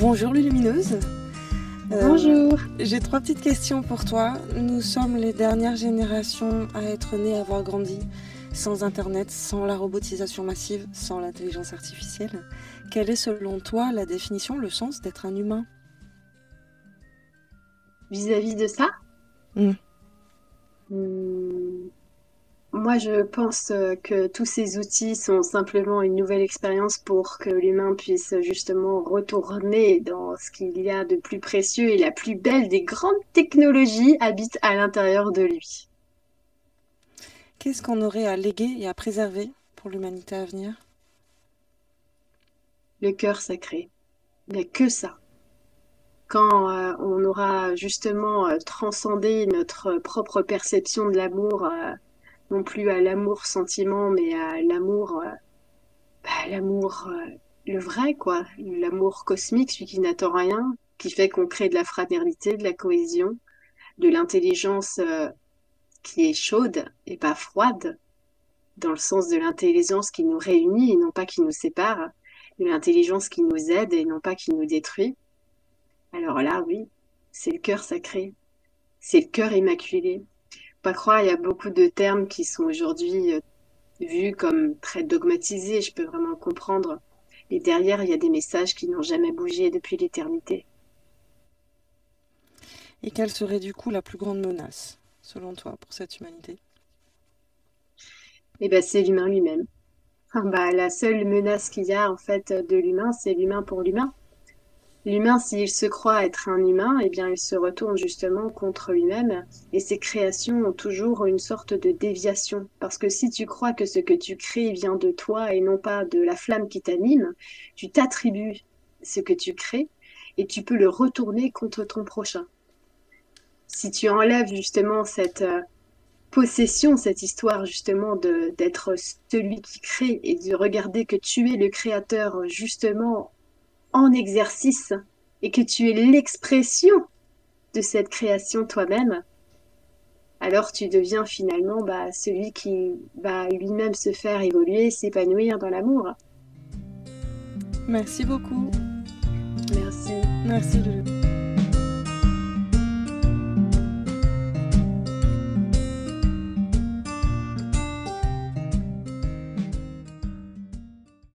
Bonjour Lumineuse. Euh, Bonjour. J'ai trois petites questions pour toi. Nous sommes les dernières générations à être nées, à avoir grandi sans Internet, sans la robotisation massive, sans l'intelligence artificielle. Quelle est selon toi la définition, le sens d'être un humain? Vis-à-vis de ça? Hmm. Hmm. Moi, je pense euh, que tous ces outils sont simplement une nouvelle expérience pour que l'humain puisse justement retourner dans ce qu'il y a de plus précieux et la plus belle des grandes technologies habite à l'intérieur de lui. Qu'est-ce qu'on aurait à léguer et à préserver pour l'humanité à venir? Le cœur sacré. Il n'y a que ça. Quand euh, on aura justement euh, transcendé notre propre perception de l'amour, non plus à l'amour sentiment, mais à l'amour, euh, bah, l'amour, euh, le vrai, quoi. L'amour cosmique, celui qui n'attend rien, qui fait qu'on crée de la fraternité, de la cohésion, de l'intelligence euh, qui est chaude et pas froide, dans le sens de l'intelligence qui nous réunit et non pas qui nous sépare, de l'intelligence qui nous aide et non pas qui nous détruit. Alors là, oui, c'est le cœur sacré, c'est le cœur immaculé, pas croire, il y a beaucoup de termes qui sont aujourd'hui euh, vus comme très dogmatisés, je peux vraiment comprendre. Et derrière, il y a des messages qui n'ont jamais bougé depuis l'éternité. Et quelle serait du coup la plus grande menace, selon toi, pour cette humanité? Eh ben, c'est l'humain lui-même. bah, la seule menace qu'il y a en fait de l'humain, c'est l'humain pour l'humain. L'humain, s'il se croit être un humain, eh bien, il se retourne justement contre lui-même et ses créations ont toujours une sorte de déviation. Parce que si tu crois que ce que tu crées vient de toi et non pas de la flamme qui t'anime, tu t'attribues ce que tu crées et tu peux le retourner contre ton prochain. Si tu enlèves justement cette euh, possession, cette histoire justement d'être celui qui crée et de regarder que tu es le créateur justement en exercice et que tu es l'expression de cette création toi-même, alors tu deviens finalement bah, celui qui va lui-même se faire évoluer, s'épanouir dans l'amour. Merci beaucoup. Merci. Merci